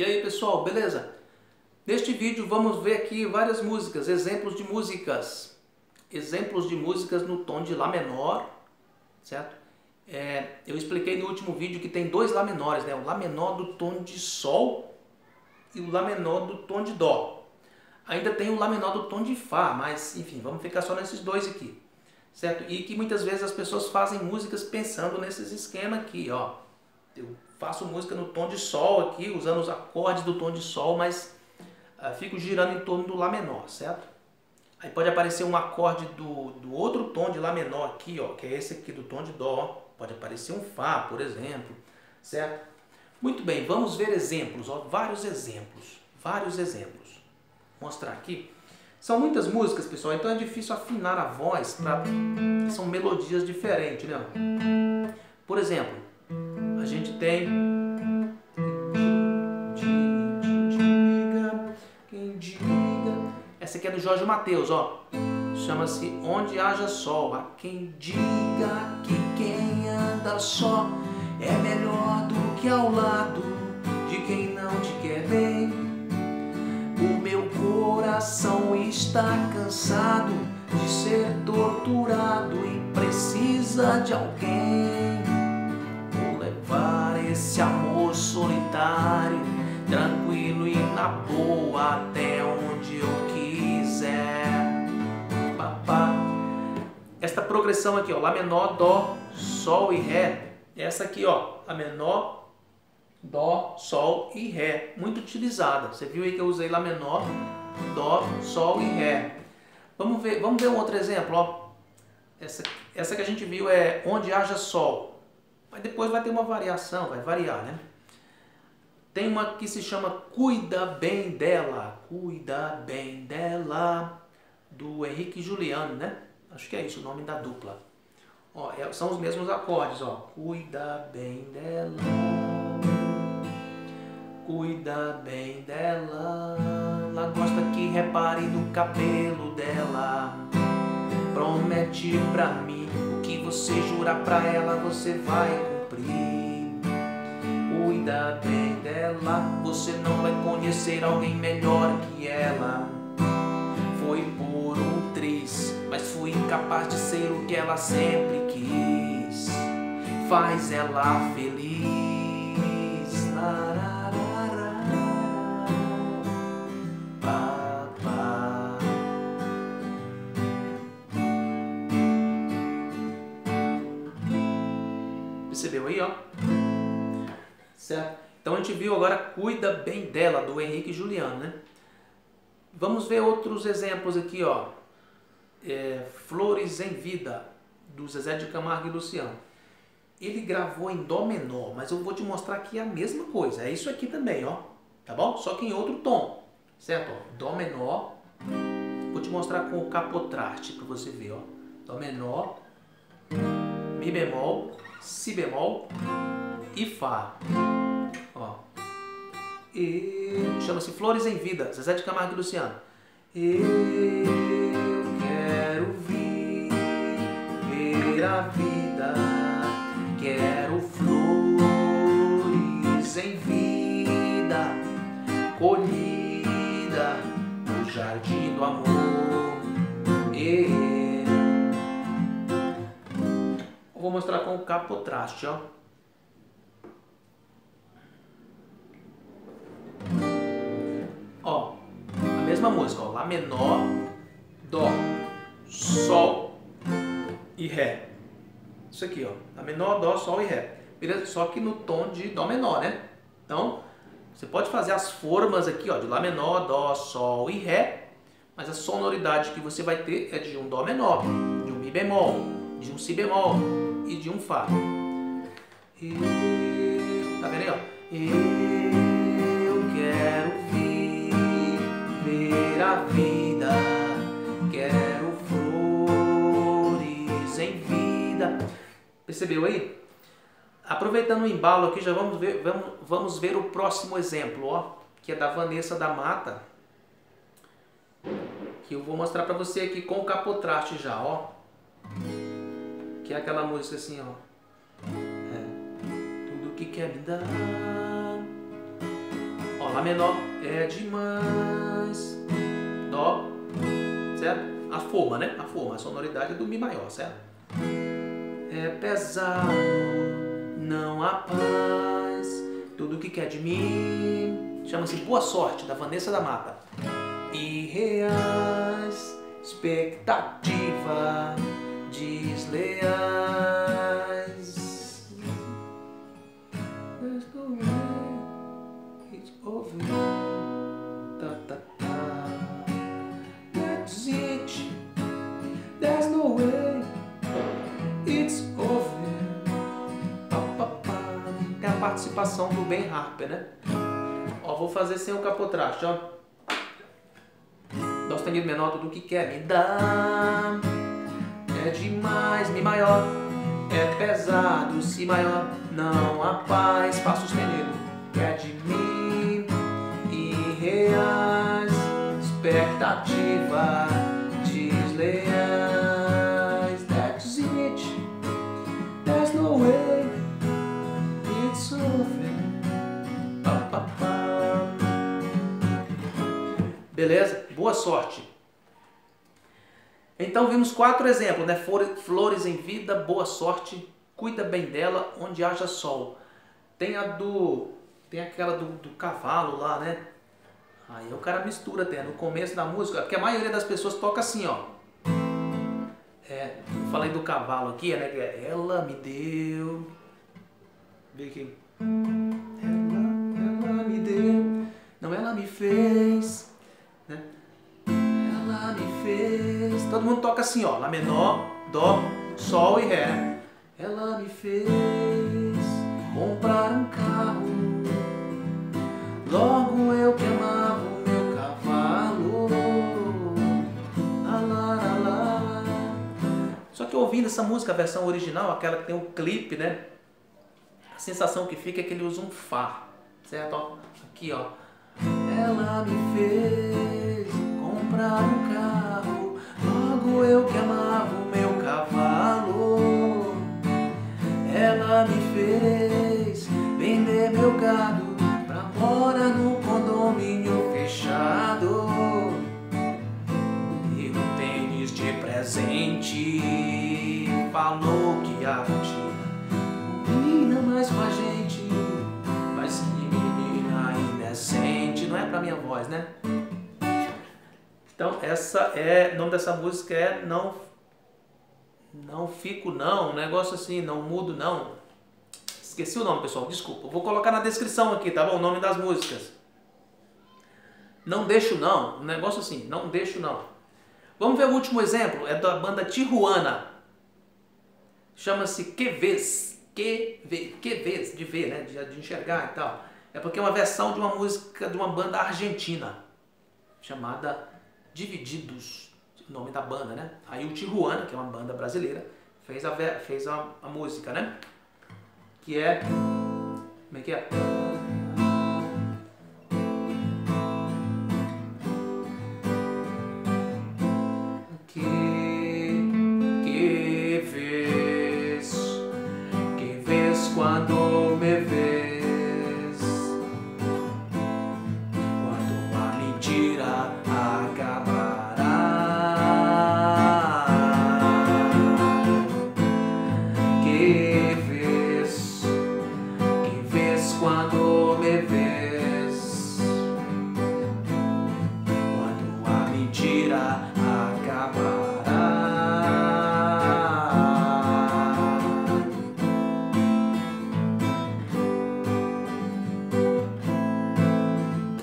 E aí pessoal, beleza? Neste vídeo vamos ver aqui várias músicas, exemplos de músicas. Exemplos de músicas no tom de Lá menor, certo? É, eu expliquei no último vídeo que tem dois Lá menores, né? O Lá menor do tom de Sol e o Lá menor do tom de Dó. Ainda tem o Lá menor do tom de Fá, mas enfim, vamos ficar só nesses dois aqui. Certo? E que muitas vezes as pessoas fazem músicas pensando nesses esquemas aqui, ó. Eu faço música no tom de Sol aqui, usando os acordes do tom de Sol, mas uh, fico girando em torno do Lá menor, certo? Aí pode aparecer um acorde do, do outro tom de Lá menor aqui, ó, que é esse aqui do tom de Dó. Pode aparecer um Fá, por exemplo, certo? Muito bem, vamos ver exemplos, ó, vários exemplos, vários exemplos mostrar aqui. São muitas músicas, pessoal, então é difícil afinar a voz, pra... são melodias diferentes, né? Por exemplo, a gente tem... Diga, quem diga... Essa aqui é do Jorge Mateus, ó. Chama-se Onde Haja Sol. A quem diga que quem anda só é melhor do que ao lado de quem não te quer bem coração está cansado de ser torturado e precisa de alguém. Esse amor solitário, tranquilo e na boa até onde eu quiser. Papá. Esta progressão aqui, ó, Lá menor, Dó, Sol e Ré. Essa aqui, ó, Lá menor, Dó, Sol e Ré. Muito utilizada. Você viu aí que eu usei Lá menor, Dó, Sol e Ré. Vamos ver, vamos ver um outro exemplo. Ó. Essa, essa que a gente viu é onde haja Sol. Mas depois vai ter uma variação, vai variar, né? Tem uma que se chama Cuida Bem Dela. Cuida Bem Dela. Do Henrique Juliano, né? Acho que é isso o nome da dupla. Ó, é, são os mesmos acordes, ó. Cuida bem dela. Cuida bem dela. Ela gosta que repare no cabelo dela. Promete pra mim você jurar pra ela, você vai cumprir. Cuida bem dela, você não vai conhecer alguém melhor que ela. Foi por um triz, mas fui incapaz de ser o que ela sempre quis. Faz ela feliz. Percebeu aí, ó? Certo? Então a gente viu agora Cuida Bem Dela, do Henrique Juliano, né? Vamos ver outros exemplos aqui, ó. É, Flores em Vida, do Zezé de Camargo e Luciano. Ele gravou em Dó menor, mas eu vou te mostrar aqui a mesma coisa. É isso aqui também, ó. Tá bom? Só que em outro tom. Certo? Dó menor. Vou te mostrar com o capotraste para você ver, ó. Dó menor, Mi bemol, Si bemol e Fá. Ó. E chama-se Flores em Vida, Zezé de Camargo e Luciano. Eu quero viver a vida, quero flores em vida, colhida no jardim do amor. Vou mostrar com o capotraste, ó. Ó, a mesma música, ó, Lá menor, Dó, Sol e Ré. Isso aqui, ó, Lá menor, Dó, Sol e Ré. Beleza? Só que no tom de Dó menor, né? Então, você pode fazer as formas aqui, ó, de Lá menor, Dó, Sol e Ré, mas a sonoridade que você vai ter é de um Dó menor, de um Mi bemol, de um Si bemol, e de um Fá. Tá vendo aí, ó? Eu quero viver a vida, quero flores em vida. Percebeu aí? Aproveitando o embalo aqui, já vamos ver, vamos, vamos ver o próximo exemplo, ó, que é da Vanessa da Mata, que eu vou mostrar para você aqui com o capotraste já, ó. Que é aquela música assim, ó. É. Tudo que quer me dar. Ó, Lá menor é demais. Dó, certo? A forma, né? A forma, a sonoridade é do Mi maior, certo? É pesado, não há paz, tudo que quer de mim. Chama-se Boa Sorte, da Vanessa da Mata. Irreais, expectativa, desleais. There's no way it's over. Ta, ta, ta. That's it. There's no way it's over. Pa, pa, pa. Tem a participação do Ben Harper, né? Ó, vou fazer sem o capotraste, ó. Dó sustenido menor, tudo que quer me dar. É demais, Mi maior. É pesado, Si maior. Não há paz, Fá sustenido. Quer de mim. Irreais, expectativa. Desleais. That's it. There's no way. It's over. Pa, pa, pa. Beleza? Boa sorte. Então vimos quatro exemplos, né? Flor- Flores em vida, boa sorte, cuida bem dela, onde haja sol. Tem a do. Tem aquela do, do cavalo lá, né? Aí o cara mistura até no começo da música, porque a maioria das pessoas toca assim, ó. É, falei do cavalo aqui, né? é, Ela me deu. Vê aqui. Ela, ela me deu. Não, ela me fez. Fez. Todo mundo toca assim, ó. Lá menor, Dó, Sol e Ré. Ela me fez comprar um carro. Logo eu que amava o meu cavalo. Lá, lá, lá, lá. Só que ouvindo essa música, a versão original, aquela que tem o clipe, né? A sensação que fica é que ele usa um Fá, certo? Ó, aqui, ó. Ela me fez comprar um carro, mais com a gente. Mas que menina indecente, não é pra minha voz, né? Então essa é, o nome dessa música é Não Não Fico Não, um negócio assim, Não Mudo Não. Esqueci o nome, pessoal, desculpa. Vou colocar na descrição aqui, tá bom? O nome das músicas. Não deixo não, um negócio assim, não deixo não. Vamos ver o último exemplo, é da banda Tijuana. Chama-se Que Vez. Que Vez, que Vez, de ver, né? De, de enxergar e tal. É porque é uma versão de uma música de uma banda argentina chamada Divididos, o nome da banda, né? Aí o Tijuana, que é uma banda brasileira, fez a, fez a, a música, né? Que é. Como é que é? Mentira acabará.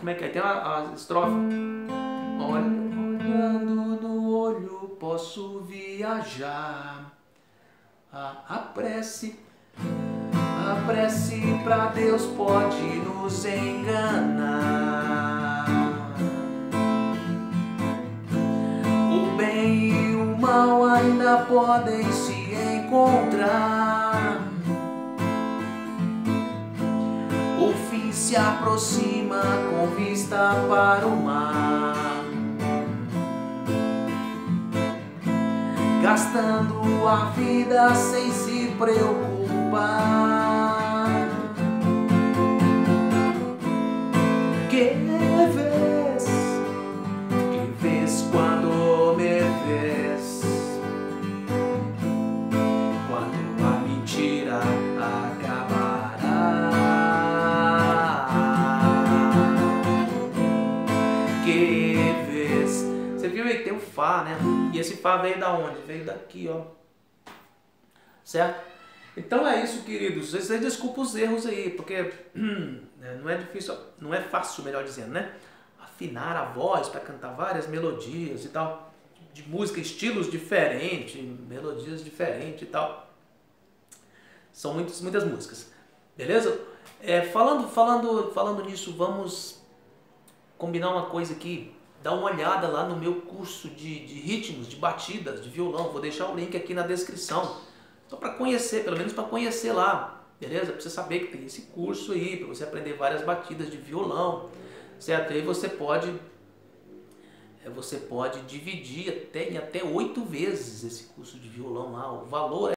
Como é que é? Tem a, a estrofe. Olha, olhando no olho posso viajar. A prece, a prece pra Deus pode nos enganar. Podem se encontrar. O fim se aproxima com vista para o mar. Gastando a vida sem se preocupar. Que vês, que vês quando Né? E esse Fá veio da onde? Veio daqui, ó. Certo? Então é isso, queridos. Vocês desculpem os erros aí, porque né, não é difícil, não é fácil, melhor dizendo, né? Afinar a voz para cantar várias melodias e tal, de música, estilos diferentes, melodias diferentes e tal. São muitas, muitas músicas, beleza? É, falando, falando, falando nisso, vamos combinar uma coisa aqui. Dá uma olhada lá no meu curso de, de ritmos, de batidas, de violão. Vou deixar o link aqui na descrição só para conhecer, pelo menos para conhecer lá, beleza? Para você saber que tem esse curso aí, para você aprender várias batidas de violão, certo? E aí você pode é, você pode dividir até, em até oito vezes esse curso de violão lá. O valor